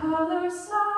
Colors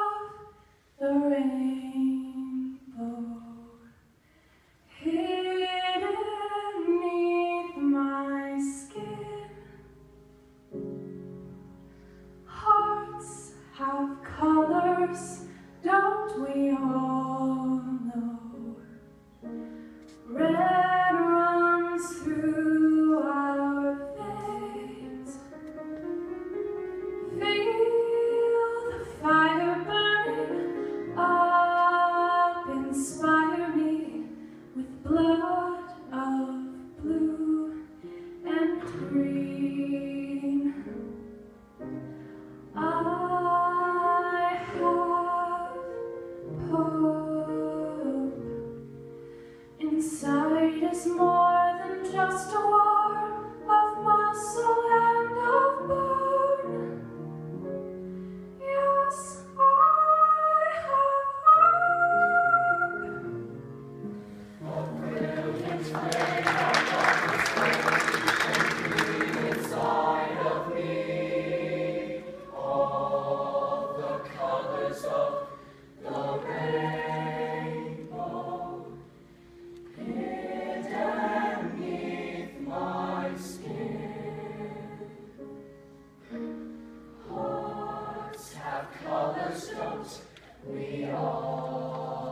are cobblestones. We all.